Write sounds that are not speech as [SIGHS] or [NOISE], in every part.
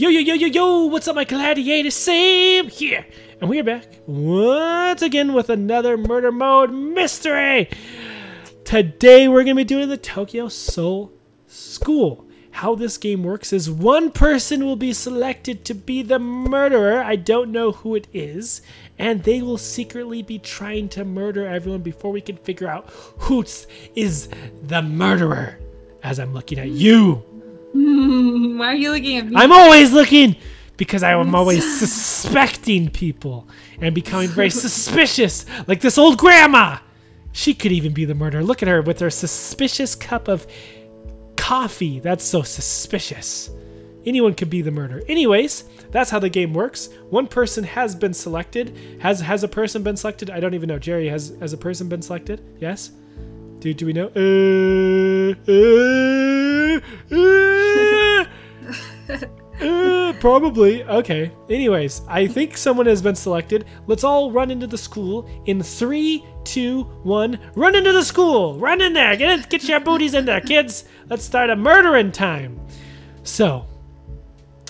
Yo, yo, yo, yo, yo, what's up, my gladiator? Sam here. And we are back once again with another murder mode mystery. Today we're going to be doing the Tokyo Soul School. How this game works is one person will be selected to be the murderer. I don't know who it is. And they will secretly be trying to murder everyone before we can figure out who is the murderer. As I'm looking at you. [LAUGHS] Why are you looking at me? I'm always looking because I am always suspecting people and becoming very [LAUGHS] suspicious, like this old grandma. She could even be the murderer. Look at her with her suspicious cup of coffee. That's so suspicious. Anyone could be the murderer. Anyways, that's how the game works. One person has been selected. Has has a person been selected? I don't even know. Jerry, has has a person been selected? Yes. Do do we know? Uh, uh, uh, [LAUGHS] uh, probably. Okay. Anyways, I think someone has been selected. Let's all run into the school in three, two, one. Run into the school. Run in there. Get it, get your booties in there, kids. Let's start a murdering time. So,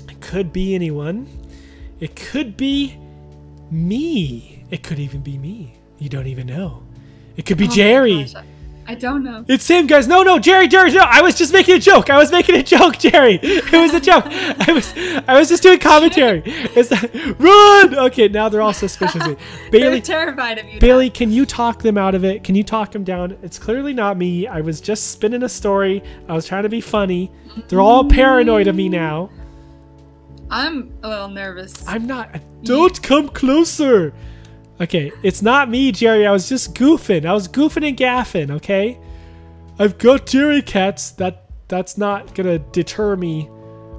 it could be anyone. It could be me. It could even be me. You don't even know. It could be Oh Jerry. gosh, I- don't know. It's him, guys. No, no, Jerry, Jerry, no. I was just making a joke. I was making a joke, Jerry. It was a joke. I was, I was just doing commentary. It's run. Okay, now they're all suspicious. of me. [LAUGHS] They're Bailey, terrified of you. Bailey, can you talk them out of it? Can you talk them down? It's clearly not me. I was just spinning a story. I was trying to be funny. They're all paranoid of me now. now. I'm a little nervous. I'm not. Don't come closer. Okay, it's not me, Jerry. I was just goofing. I was goofing and gaffing. Okay, I've got Jerry cats. That that's not gonna deter me.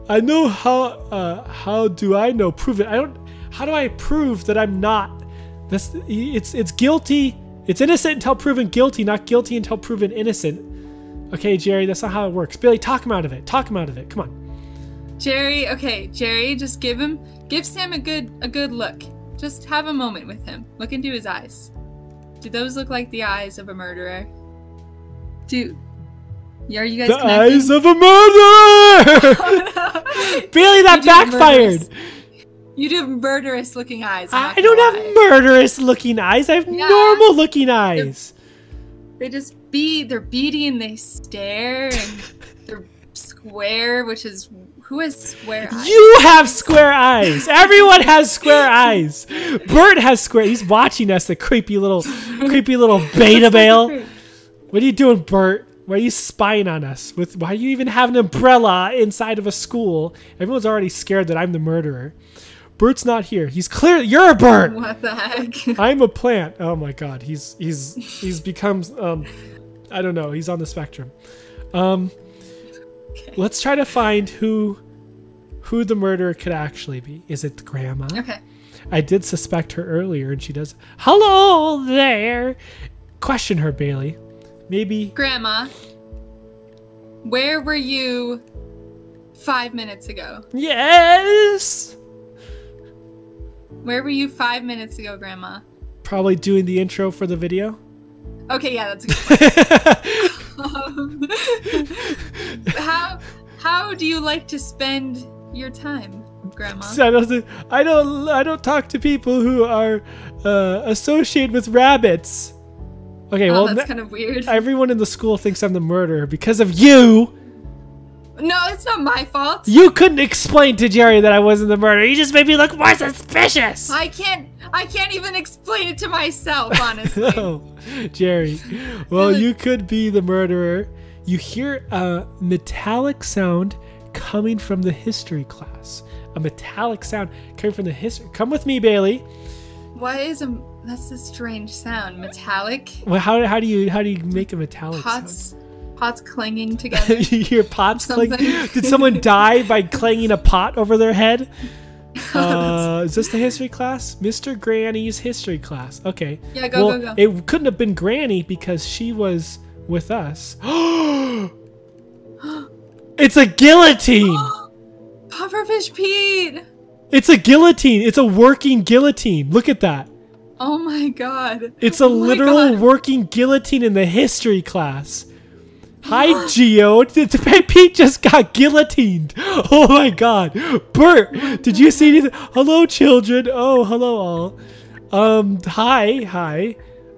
I know how. Uh, how do I know? Prove it. I don't. How do I prove that I'm not? That's. It's it's guilty. It's innocent until proven guilty. Not guilty until proven innocent. Okay, Jerry. That's not how it works. Billy, talk him out of it. Talk him out of it. Come on. Jerry, okay, Jerry, just give him, give Sam a good, a good look. Just have a moment with him. Look into his eyes. Do those look like the eyes of a murderer? Do, are you guys The connecting? eyes of a murderer. [LAUGHS] [LAUGHS] Billy, that You backfired. You do murderous looking eyes. I'm I don't have murderous looking eyes. I have Yeah. normal looking eyes. They just be they're beady and they stare and [LAUGHS] they're square, which is who has square eyes? You have square eyes. Everyone has square [LAUGHS] eyes. Bert has square. He's watching us, the creepy little, creepy little [LAUGHS] beta male. What are you doing, Bert? Why are you spying on us? With why do you even have an umbrella inside of a school? Everyone's already scared that I'm the murderer. Bert's not here. He's clear. You're a Bert. What the heck? [LAUGHS] I'm a plant. Oh my god, he's he's he's become um I don't know, he's on the spectrum. Um let's try to find who who the murderer could actually be. Is it the grandma? Okay. I did suspect her earlier and she does Hello there. Question her, Bailey. Maybe Grandma, where were you five minutes ago? Yes. Where were you five minutes ago, Grandma? Probably doing the intro for the video. Okay, yeah, that's a good [LAUGHS] one. Um, [LAUGHS] how how do you like to spend your time, Grandma? So I don't, I don't, I don't talk to people who are uh, associated with rabbits. Okay, oh, well, that's kind of weird. everyone in the school thinks I'm the murderer because of you. No, it's not my fault. You couldn't explain to Jerry that I wasn't the murderer. You just made me look more suspicious. I can't. I can't even explain it to myself, [LAUGHS] honestly. Oh, Jerry. Well, you could be the murderer. You hear a metallic sound coming from the history class. A metallic sound coming from the history. Come with me, Bailey. What is a? That's a strange sound. Metallic Well, how, how do you how do you make a metallic sound? Pots, clanging [LAUGHS] together. you hear pots clang. [LAUGHS] Did someone die by [LAUGHS] clanging a pot over their head? Uh, is this the history class? Mr. Granny's history class. Okay. Yeah, go, well, go, go. It couldn't have been Granny because she was with us. [GASPS] it's a guillotine. [GASPS] Pufferfish Pete. It's a guillotine. It's a working guillotine. Look at that. Oh my god. It's a Oh literal God. working guillotine in the history class. Hi, Geo. Pete just got guillotined. Oh my God, Bert, did you see anything? Hello, children. Oh, hello all. Um, hi, hi.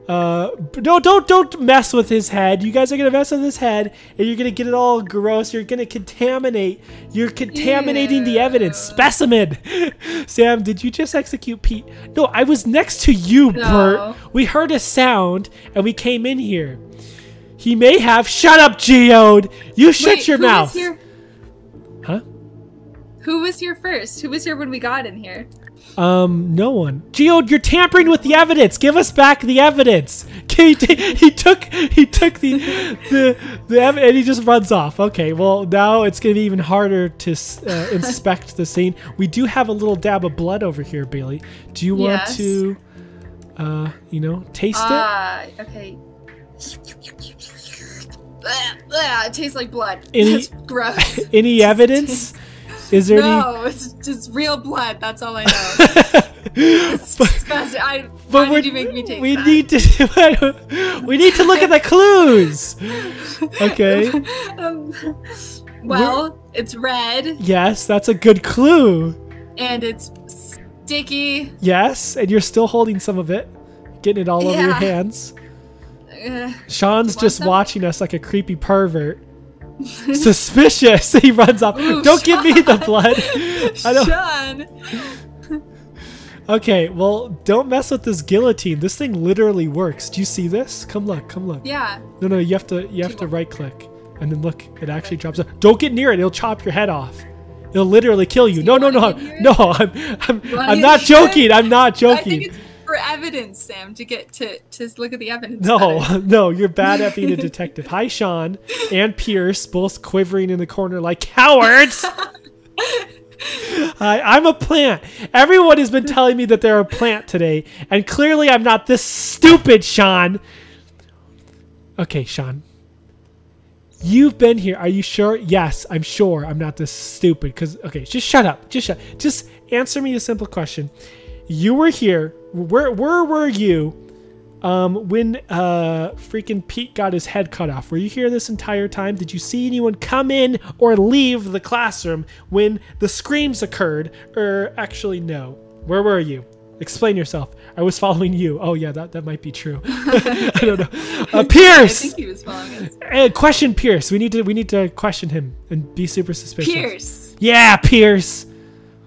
Uh, no, don't don't mess with his head. You guys are gonna mess with his head, and you're gonna get it all gross. You're gonna contaminate. You're contaminating the evidence. Specimen. [LAUGHS] Sam, did you just execute Pete? No, I was next to you, No. Bert. We heard a sound, and we came in here. He may have. Shut up, Geode. You shut Wait, your who was mouth. here- Huh? Who was here first? Who was here when we got in here? Um, no one. Geode, you're tampering with the evidence. Give us back the evidence. [LAUGHS] He, he took he took the the the ev- and he just runs off. Okay, well now it's gonna be even harder to uh, [LAUGHS] inspect the scene. We do have a little dab of blood over here, Bailey. Do you want Yes. to, uh, you know, taste it? Ah, okay. It tastes like blood. Any- [LAUGHS] That's gross. [LAUGHS] Any evidence? Is there any? no, it's just real blood. That's all I know. [LAUGHS] But- I, But why we're- did you make me taste we that? need to we need to look at the clues. Okay. um, well, it's red Yes, that's a good clue. and it's sticky. Yes, and you're still holding some of it, getting it all over your hands. [LAUGHS] Shaun's just some? watching us like a creepy pervert. [LAUGHS] Suspicious. [LAUGHS] He runs off. Ooh, don't give me the blood. Shaun. Okay, well, don't mess with this guillotine. This thing literally works. Do you see this? Come look. Come look. Yeah. No, no, you have to. You have to right click, and then look. It actually drops. It. Don't get near it. It'll chop your head off. It'll literally kill you. Do No, you no, no, wanna get near it? no. I'm, I'm, I'm not it? joking. I'm not joking. For evidence, Sam, to get to to look at the evidence. No, better. [LAUGHS] no, you're bad at being a detective. Hi, Shaun and Pierce, both quivering in the corner like cowards. [LAUGHS] Hi, I'm a plant. Everyone has been telling me that they're a plant today, and clearly I'm not this stupid, Shaun. Okay, Shaun. You've been here. Are you sure? Yes, I'm sure. I'm not this stupid. Cause okay, just shut up. Just shut. Just answer me a simple question. You were here. Where where were you um, when uh, freaking Pete got his head cut off, were you here this entire time? Did you see anyone come in or leave the classroom when the screams occurred? Or actually, no. Where were you? Explain yourself. I was following you. Oh yeah, that, that might be true. [LAUGHS] I don't know. Uh, [LAUGHS] I Pierce. think he was following us. Uh, question Pierce. We need to we need to question him and be super suspicious. Pierce, Yeah, Pierce.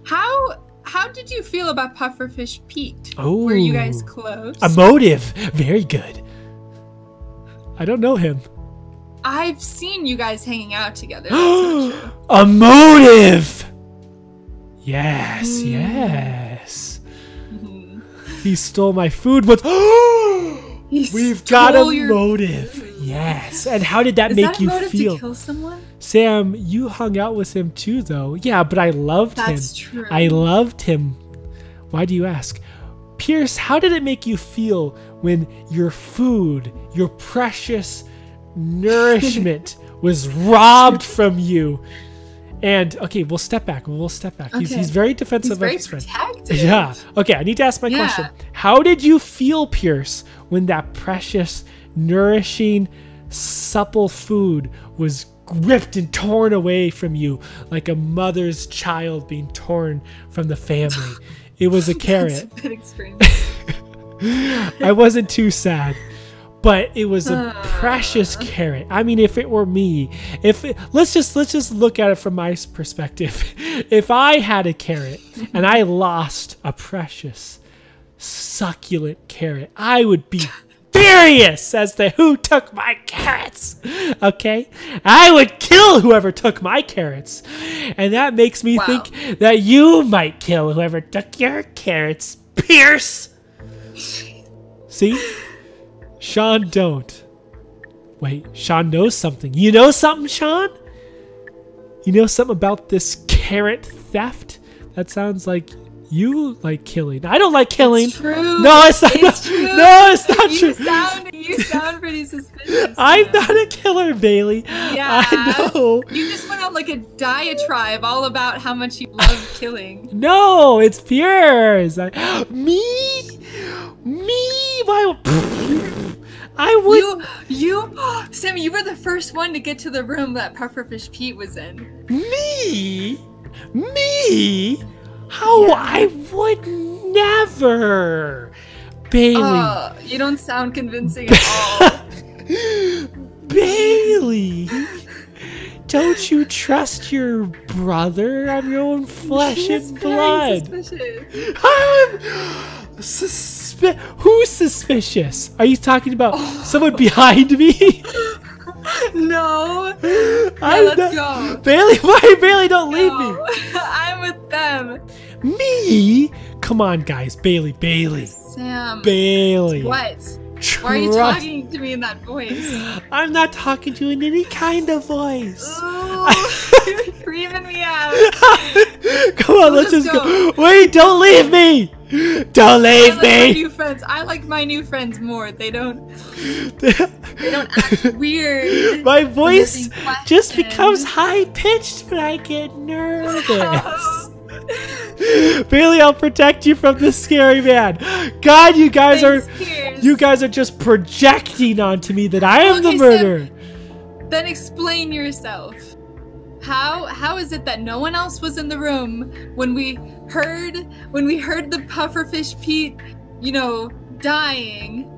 how how did you feel about Pufferfish Pete? Oh. Were you guys close? A motive. Very good. I don't know him. I've seen you guys hanging out together. [GASPS] That's not true. A motive. Yes, Hmm. yes. Mhm. He stole my food. With [GASPS] He we've got a motive. Yes. And how did that Is make that you feel? to kill someone? Sam, you hung out with him too, though. Yeah, but I loved That's him. true. I loved him. Why do you ask? Pierce, how did it make you feel when your food, your precious nourishment, [LAUGHS] was robbed from you? And okay, we'll step back. We'll step back. He's, Okay. he's very defensive He's very of his friend. protective. Yeah. Okay, I need to ask my Yeah. question. How did you feel, Pierce, when that precious, nourishing, supple food was ripped and torn away from you like a mother's child being torn from the family? It was a [LAUGHS] carrot. a bit extreme. [LAUGHS] I wasn't too sad. But it was a Uh. precious carrot. I mean, if it were me, if it, let's just let's just look at it from my perspective. [LAUGHS] If I had a carrot and I lost a precious, succulent carrot, I would be furious as to who took my carrots. Okay, I would kill whoever took my carrots, and that makes me Wow. think that you might kill whoever took your carrots, Pierce. See? Shaun don't. Wait, Shaun knows something. You know something, Shaun? You know something about this carrot theft? That sounds like you like killing. I don't like killing. It's true. No, it's not. It's true. No, it's not you true. Sound, you sound pretty suspicious. I'm not a killer, Bailey. Yeah. I know. You just went on like a diatribe all about how much you love killing. No, it's Pierce. I, [GASPS] me? Me? Why? [LAUGHS] I would. You You, [GASPS] Sammy, you were the first one to get to the room that Pufferfish Pete was in. Me? Me? How Yeah. I would never. Bailey. Uh, you don't sound convincing at [LAUGHS] all. Bailey. Don't you trust your brother? I'm your own flesh He's and very blood. suspicious. I'm suspi- Who's suspicious? Are you talking about someone behind me? [LAUGHS] No. I'm let's go. Bailey, [LAUGHS] why Bailey? Don't leave me. [LAUGHS] I'm with them. Me? Come on, guys. Bailey, Bailey, Sam. Bailey. What? Why are you talking to me in that voice? [GASPS] I'm not talking to you in any kind of voice. Ooh, [LAUGHS] you're creeping me out. Come on, We'll let's just just go. Wait, don't leave me. Don't leave like my me. new friends. I like my new friends more. They don't. They don't act [LAUGHS] weird. My voice just becomes high pitched when I get nervous. [LAUGHS] Bailey, I'll protect you from this scary man. God, you guys Thanks, are Pierce. you guys are just projecting onto me that I am the Okay, Sam. murderer. Then explain yourself. How how is it that no one else was in the room when we heard when we heard the pufferfish Pete, you know, dying?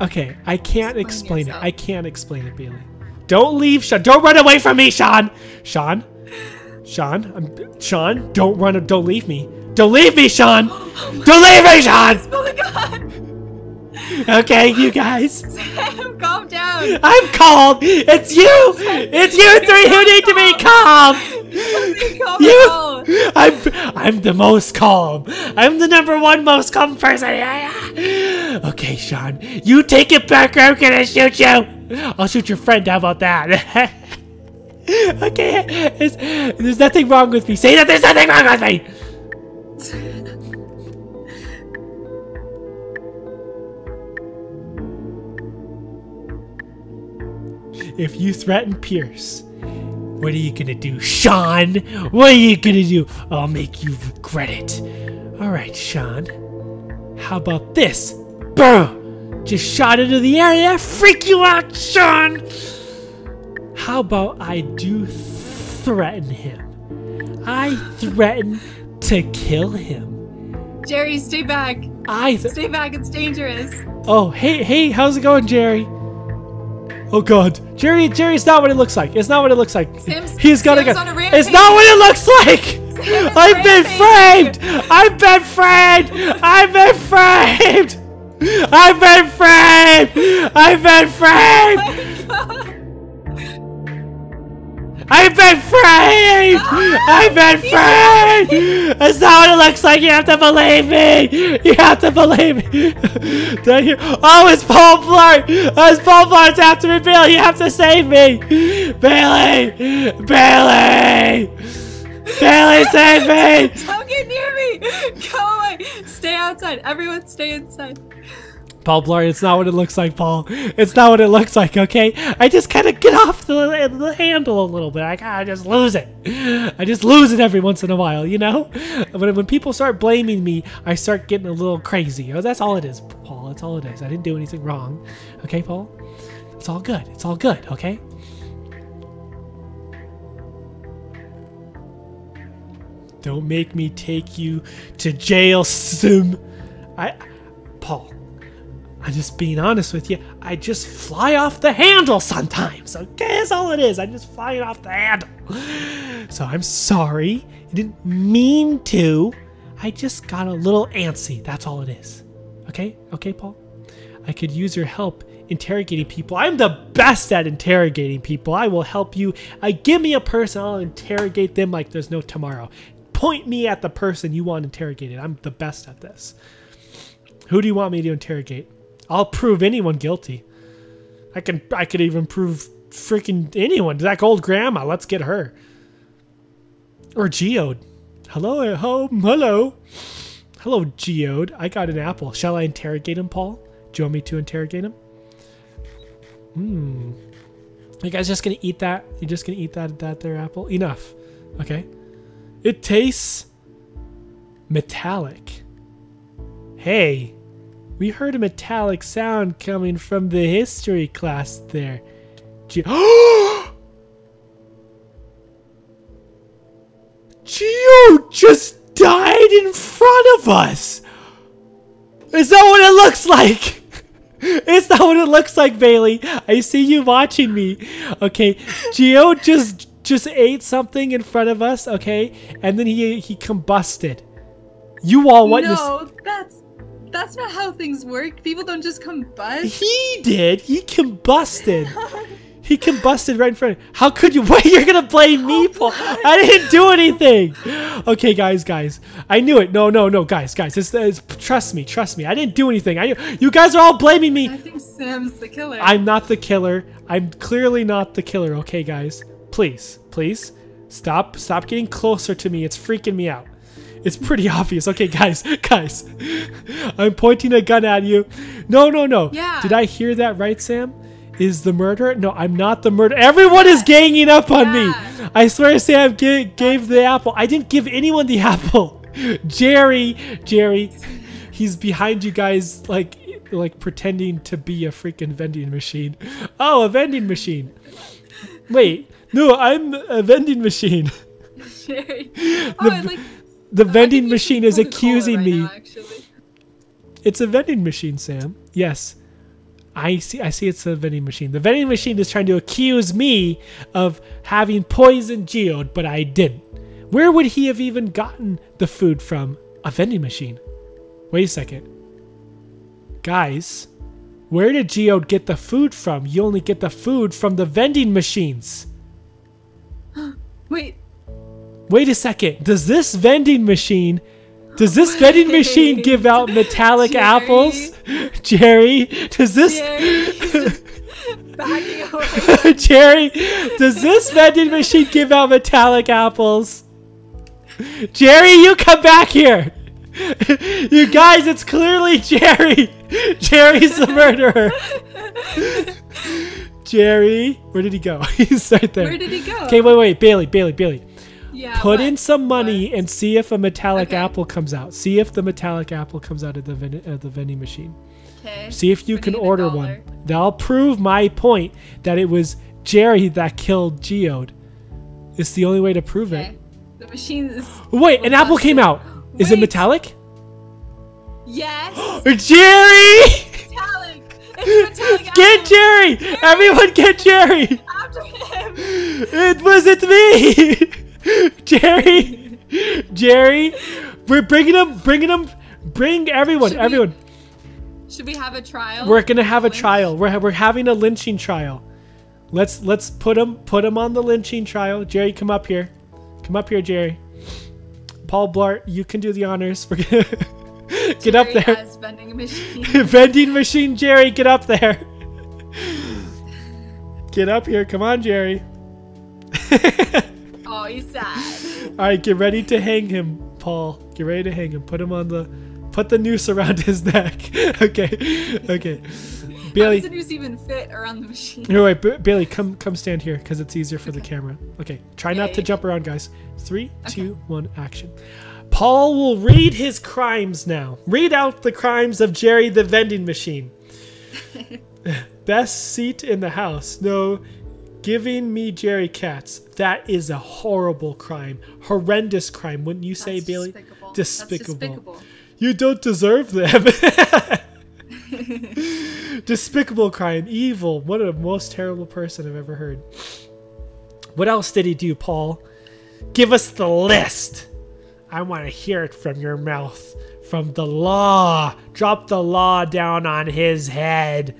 Okay, I can't Explain explain it. I can't explain it, Bailey. Don't leave, Shaun. Don't run away from me, Shaun. Shaun, Shaun, I'm, Shaun. Don't run. Don't leave me. Don't leave me, Shaun. [GASPS] Oh don't leave me, Shaun. [LAUGHS] Oh my god! Okay, you guys. [LAUGHS] Sam, calm down. I'm calm. It's you. It's you three who need to be calm. [LAUGHS] calm You. I'm. I'm the most calm. I'm the number one most calm person. [LAUGHS] Okay, Shaun. You take it back. or I'm gonna shoot you. I'll shoot your friend. How about that? [LAUGHS] okay. There's nothing wrong with me. Say that there's nothing wrong with me. If you threaten Pierce, what are you gonna do, Shaun? What are you gonna do? I'll make you regret it. Alright, Shaun. How about this? Bro! Just shot into the area, freak you out, Shaun! How about I do threaten him? I threaten to kill him. Jerry, stay back. I Stay back. It's dangerous. Oh, hey, hey, how's it going, Jerry? Oh God, Jerry, Jerry's not what it looks like. It's not what it looks like. Sam's- He's got to Sam's go. on a It's not what it looks like. I've been framed. I've been framed. I've been framed. I've been framed. I've been framed. I've been framed! I've been framed! That's not what it looks like! You have to believe me! You have to believe me! [LAUGHS] Did I hear? Oh, it's Paul Blart! Oh, it's Paul Blart's after me! Bailey, you have to save me! Bailey! Bailey! Bailey, save me! Don't get near me. Go away. Stay outside. Everyone, stay inside. Paul Blart, it's not what it looks like, Paul. It's not what it looks like, okay? I just kind of get off the, the handle a little bit. I just lose it. I just lose it every once in a while, you know? When, when people start blaming me, I start getting a little crazy. Oh, that's all it is, Paul. That's all it is. I didn't do anything wrong. Okay, Paul? It's all good. It's all good, okay? Don't make me take you to jail, Sim. I, Paul, I'm just being honest with you. I just fly off the handle sometimes. Okay, that's all it is. I'm just flying off the handle. So I'm sorry. I didn't mean to. I just got a little antsy. That's all it is. Okay? Okay, Paul? I could use your help interrogating people. I'm the best at interrogating people. I will help you. I give me a person, I'll interrogate them like there's no tomorrow. Point me at the person you want interrogated. I'm the best at this. Who do you want me to interrogate? I'll prove anyone guilty. I can I could even prove freaking anyone. That old grandma. Let's get her. Or Geode. Hello at home. Hello. Hello, Geode. I got an apple. Shall I interrogate him, Paul? Do you want me to interrogate him? Hmm. You guys just gonna eat that? You're just gonna eat that that there apple? Enough. Okay. It tastes metallic. Hey, We heard a metallic sound coming from the history class there. Ge- [GASPS] Geo just died in front of us. Is that what it looks like? [LAUGHS] Is that what it looks like, Bailey? I see you watching me. Okay, Geo just just ate something in front of us, okay? And then he he combusted. You all witnessed No, that's that's not how things work. People don't just combust. He did. He combusted. He combusted right in front. Of, how could you? [LAUGHS] Wait, you're gonna blame me, oh Paul? I didn't do anything. Okay, guys, guys, I knew it. No, no, no, guys, guys. This, this, trust me, trust me. I didn't do anything. I, you guys are all blaming me. I think Sam's the killer. I'm not the killer. I'm clearly not the killer. Okay, guys, please, please, stop, stop getting closer to me. It's freaking me out. It's pretty obvious. Okay, guys, [LAUGHS] guys, I'm pointing a gun at you. No, no, no. Yeah. Did I hear that right, Sam? Is the murderer? No, I'm not the murderer. Everyone is ganging up on me. I swear Sam ga- gave the apple. I didn't give anyone the [LAUGHS] apple. Jerry, Jerry, he's behind you guys like like pretending to be a freaking vending machine. Oh, a vending machine. Wait, no, I'm a vending machine. [LAUGHS] Sherry. Oh, I like. The vending machine is pull the cola accusing right me. now. It's a vending machine, Sam. Yes. I see I see it's a vending machine. The vending machine is trying to accuse me of having poisoned Geode, but I didn't. Where would he have even gotten the food from? A vending machine. Wait a second. Guys, where did Geode get the food from? You only get the food from the vending machines. [GASPS] Wait, Wait a second. Does this vending machine does this vending [LAUGHS] machine give out metallic Jerry. apples? [LAUGHS] Jerry, does this Jerry. he's just [LAUGHS] backing. Jerry, does this vending machine give out metallic apples? Jerry, you come back here. You guys, it's clearly Jerry. Jerry's the murderer. Jerry, where did he go? He's right there. Where did he go? Okay, wait, wait, Bailey, Bailey, Bailey. Yeah. Put what? in some money What? and see if a metallic Okay. apple comes out. See if the metallic apple comes out of the uh, the vending machine. Okay. See if you We can order one. That'll prove my point that it was Jerry that killed Geode. It's the only way to prove Okay. The machine is. Wait, an apple came out. Is it metallic? Yes. [GASPS] Jerry! metallic. It's metallic. [LAUGHS] Get apple. Jerry! Everyone get Jerry! After him. It wasn't me! [LAUGHS] [LAUGHS] Jerry! Jerry! We're bringing him, bringing him, bring everyone, Should we- everyone. Should we have a trial? We're gonna have a Lynch? trial. We're, we're having a lynching trial. Let's let's put him put him on the lynching trial. Jerry, come up here. Come up here, Jerry. Paul Blart, you can do the honors. We're gonna [LAUGHS] get up Jerry there. has vending machine. [LAUGHS] Vending machine, Jerry, get up there. Get up here. Come on, Jerry. He's sad. All right, get ready to hang him, Paul. Get ready to hang him. Put him on the, put the noose around his neck. [LAUGHS] okay, okay. How Billy, does the noose even fit around the machine? here, wait, B- Billy, come, come stand here because it's easier for the camera. Okay, try not to Yay. jump around, guys. Three, two, one, action. Paul will read his crimes now. Read out the crimes of Jerry the vending machine. [LAUGHS] Best seat in the house. No, giving me Jerry cats. That is a horrible crime. Horrendous crime, wouldn't you say, That's Billy? Despicable. Despicable. That's despicable. You don't deserve them. [LAUGHS] Despicable crime, evil. What a most terrible person I've ever heard. What else did he do, Paul? Give us the list. I want to hear it from your mouth. From the law. Drop the law down on his head.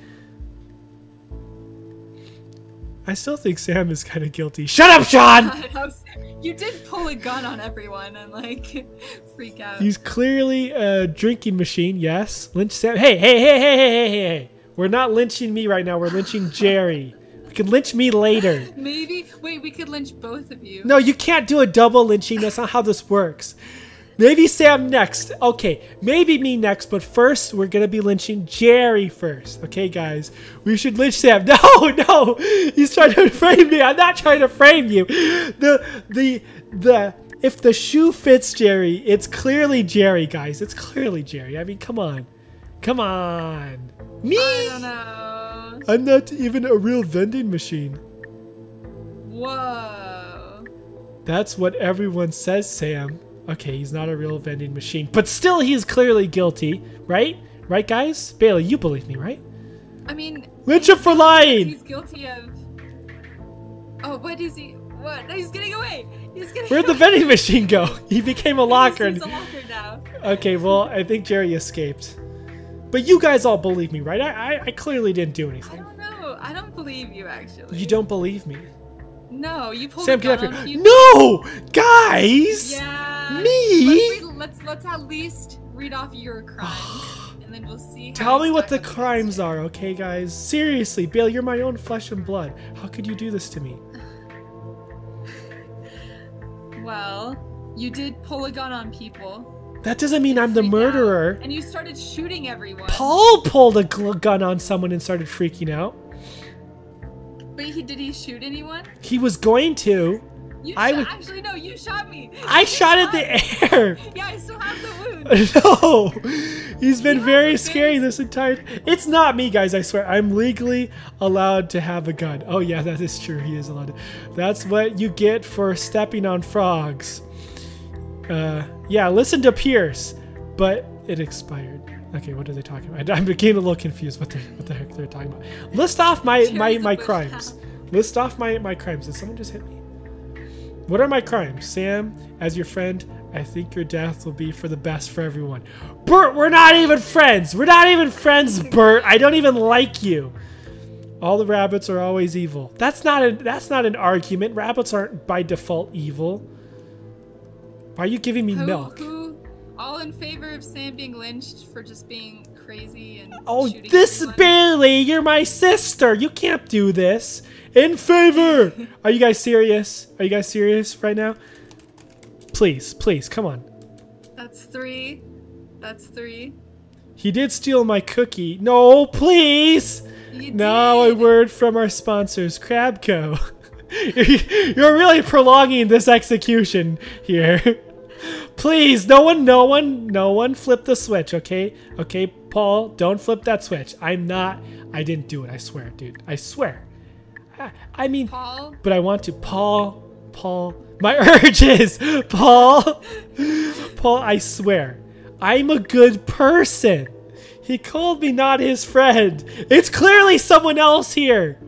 I still think Sam is kind of guilty. Shut up, Shaun! [LAUGHS] I was- you did pull a gun on everyone and like [LAUGHS] freak out. He's clearly a drinking machine, yes. Lynch Sam. Hey, hey, hey, hey, hey, hey, hey, hey. We're not lynching me right now. We're lynching [LAUGHS] Jerry. We can lynch me later. Maybe wait, we could lynch both of you. No, you can't do a double lynching. That's not how this works. Maybe Sam next. Okay, maybe me next, but first we're gonna be lynching Jerry first. Okay, guys, we should lynch Sam. [LAUGHS] No, no, he's trying to frame me. I'm not trying to frame you. The the the if the shoe fits Jerry, it's clearly Jerry, guys. It's clearly Jerry. I mean, come on. Come on. Me? I don't know. I'm not even a real vending machine. Whoa. That's what everyone says, Sam. Okay, he's not a real vending machine, but still he's clearly guilty, right? Right, guys? Bailey, you believe me, right? I mean, Lynch him for lying! he's guilty of. Oh, what is he? What? He's getting away. He's getting. Where'd the vending machine go? [LAUGHS] He became a locker. He's a locker now. Okay, well, I think Jerry escaped. But you guys all believe me, right? I, I, I clearly didn't do anything. I don't know. I don't believe you actually. You don't believe me. No, you pulled Sam, a get gun up on here. people. No! Guys! Yeah. Me? Let's, let's let's at least read off your crimes, [SIGHS] and then we'll see. Tell me what the crimes are, okay, guys? Seriously, Bill, you're my own flesh and blood. How could you do this to me? [LAUGHS] Well, you did pull a gun on people. That doesn't mean I'm the freaked out, murderer. and you started shooting everyone. Paul pulled a gun on someone and started freaking out. But he did he shoot anyone? He was going to. You I shot, would- actually no, you shot me. I You shot at the air. [LAUGHS] Yeah, I still have the wound. [LAUGHS] no, he's been You very scary this entire. It's not me, guys. I swear, I'm legally allowed to have a gun. Oh yeah, that is true. He is allowed. To. That's what you get for stepping on frogs. Uh, yeah, listen to Pierce, but it expired. Okay, what are they talking about? [LAUGHS] I'm getting a little confused. What the what the heck they're talking about? List off my [LAUGHS] my my crimes. List off my my crimes. Did someone just hit me? What are my crimes? Sam, as your friend, I think your death will be for the best for everyone. Bert, we're not even friends. We're not even friends, [LAUGHS] Bert. I don't even like you. All the rabbits are always evil. That's not a that's not an argument. Rabbits aren't by default evil. Why are you giving me Who, milk? who all in favor of Sam being lynched for just being crazy and Oh, this everyone? Bailey, you're my sister. You can't do this. In favor. [LAUGHS] Are you guys serious? Are you guys serious right now? Please, please, come on. That's three. That's three. He did steal my cookie. No, please. You Now a word from our sponsors, Crabco. [LAUGHS] You're really prolonging this execution here. [LAUGHS] Please, no one, no one, no one flip the switch, okay? Okay, Paul, don't flip that switch. I'm not, I didn't do it, I swear, dude. I swear. I, I mean, Paul. but I want to. Paul, Paul, my [LAUGHS] urges, Paul, Paul, I swear, I'm a good person. He called me not his friend. It's clearly someone else here.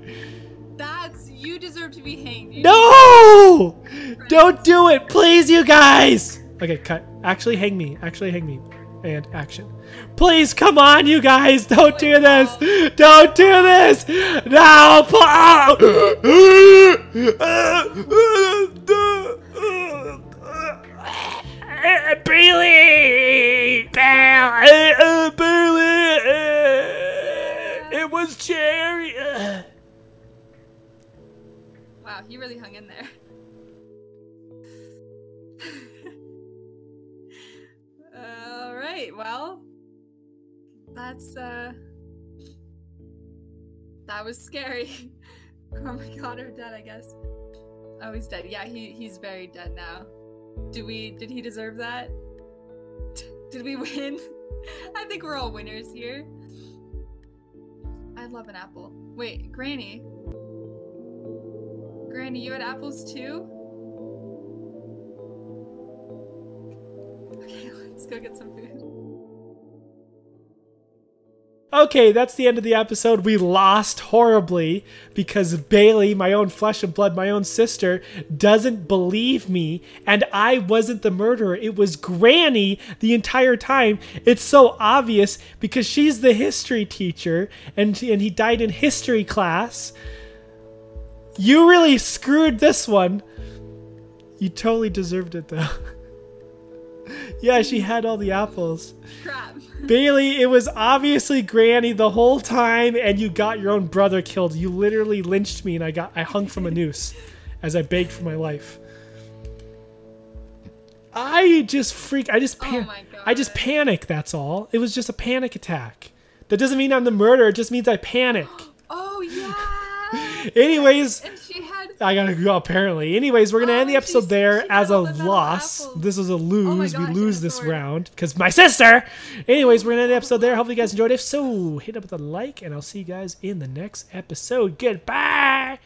That's you deserve to be hanged. You No! Don't do it, please, you guys. Okay, cut. Actually, hang me. Actually, hang me. And action. Please, come on, you guys. Don't do this. Don't do this. No, Bailey. Bailey. It was Jerry. Wow, he really hung in there. All right, well, that's uh, that was scary. [LAUGHS] Cormac got her dead, I guess. Oh, he's dead. Yeah, he he's very dead now. Do we? Did he deserve that? [LAUGHS] Did we win? [LAUGHS] I think we're all winners here. I love an apple. Wait, Granny. Granny, you had apples too? Go get some food. Okay, that's the end of the episode. We lost horribly because Bailey, my own flesh and blood, my own sister, doesn't believe me, and I wasn't the murderer. It was Granny the entire time. It's so obvious because she's the history teacher, and and he died in history class. You really screwed this one. You totally deserved it though. [LAUGHS] yeah, she had all the apples. Crap. [LAUGHS] Bailey, it was obviously Granny the whole time, and you got your own brother killed. You literally lynched me, and I got I hung from a noose as I begged for my life. I just freak. I just Oh pan- god. I just panic. That's all. It was just a panic attack. That doesn't mean I'm the murderer. It just means I panic. [GASPS] Oh yeah. [LAUGHS] Anyways, and she had I gotta go apparently. Anyways, we're gonna Oh, end the episode there as a all the metal loss. This was a Oh lose. gosh, we lose this sword. round because my sister. Anyways, we're gonna end the episode there. Hopefully, you guys enjoyed. If so, hit up with a like, and I'll see you guys in the next episode. Goodbye.